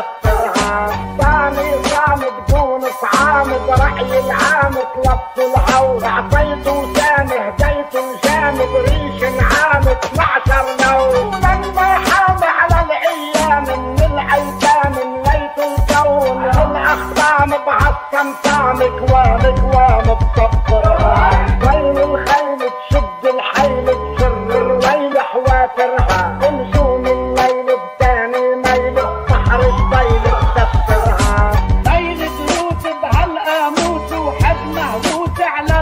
تلطرها ثاني صامد كون صعامد رأي العام تلط العور عطيت وسام هديت وجامد ريش عامد 12 نور لما حام على الأيام من الايتام مليت الكون الاخطام بعظم طعم كوام كوام بطبرها بحر الطيل تسفرها ليل دروس بهالقاموس وحد مهبوس على